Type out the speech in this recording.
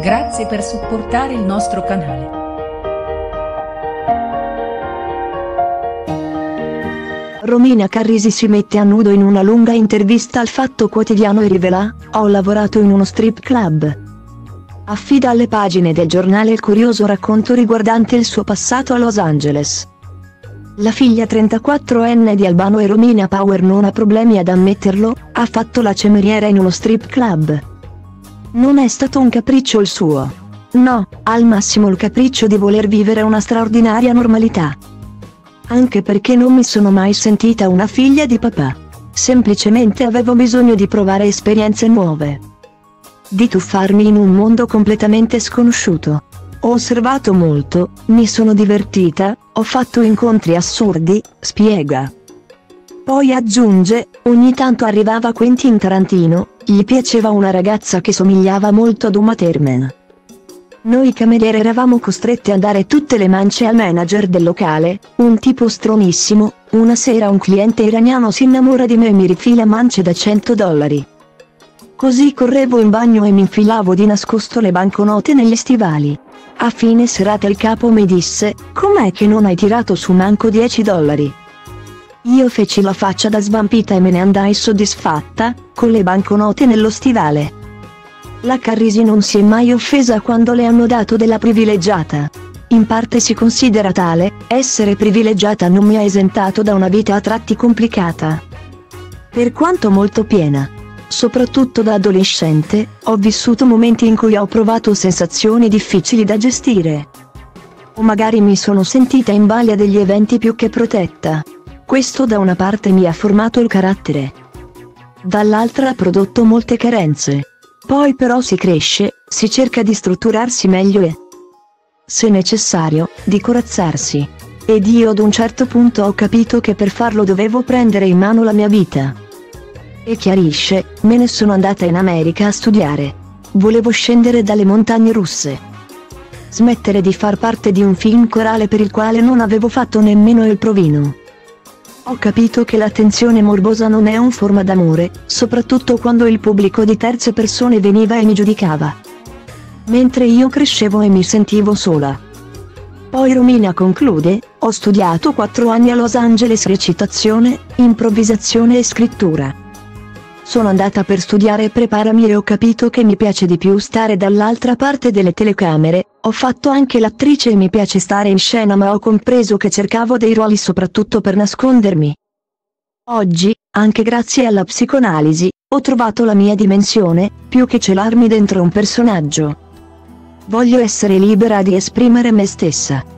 Grazie per supportare il nostro canale. Romina Carrisi si mette a nudo in una lunga intervista al Fatto Quotidiano e rivela, ho lavorato in uno strip club. Affida alle pagine del giornale il curioso racconto riguardante il suo passato a Los Angeles. La figlia 34enne di Albano e Romina Power non ha problemi ad ammetterlo, ha fatto la cemeriera in uno strip club. Non è stato un capriccio il suo. No, al massimo il capriccio di voler vivere una straordinaria normalità. Anche perché non mi sono mai sentita una figlia di papà. Semplicemente avevo bisogno di provare esperienze nuove. Di tuffarmi in un mondo completamente sconosciuto. Ho osservato molto, mi sono divertita, ho fatto incontri assurdi, spiega. Poi aggiunge, ogni tanto arrivava Quentin Tarantino, gli piaceva una ragazza che somigliava molto ad Uma Thurman. Noi cameriere eravamo costrette a dare tutte le mance al manager del locale, un tipo stronissimo, una sera un cliente iraniano si innamora di me e mi rifila mance da 100 dollari. Così correvo in bagno e mi infilavo di nascosto le banconote negli stivali. A fine serata il capo mi disse, com'è che non hai tirato su manco 10 dollari? Io feci la faccia da svampita e me ne andai soddisfatta, con le banconote nello stivale. La Carrisi non si è mai offesa quando le hanno dato della privilegiata. In parte si considera tale, essere privilegiata non mi ha esentato da una vita a tratti complicata. Per quanto molto piena. Soprattutto da adolescente, ho vissuto momenti in cui ho provato sensazioni difficili da gestire. O magari mi sono sentita in balia degli eventi più che protetta. Questo da una parte mi ha formato il carattere. Dall'altra ha prodotto molte carenze. Poi però si cresce, si cerca di strutturarsi meglio e, se necessario, di corazzarsi. Ed io ad un certo punto ho capito che per farlo dovevo prendere in mano la mia vita. E chiarisce, me ne sono andata in America a studiare. Volevo scendere dalle montagne russe. Smettere di far parte di un film corale per il quale non avevo fatto nemmeno il provino. Ho capito che l'attenzione morbosa non è un forma d'amore, soprattutto quando il pubblico di terze persone veniva e mi giudicava. Mentre io crescevo e mi sentivo sola. Poi Romina conclude, ho studiato 4 anni a Los Angeles recitazione, improvvisazione e scrittura. Sono andata per studiare e preparami e ho capito che mi piace di più stare dall'altra parte delle telecamere, ho fatto anche l'attrice e mi piace stare in scena ma ho compreso che cercavo dei ruoli soprattutto per nascondermi. Oggi, anche grazie alla psicoanalisi, ho trovato la mia dimensione, più che celarmi dentro un personaggio. Voglio essere libera di esprimere me stessa.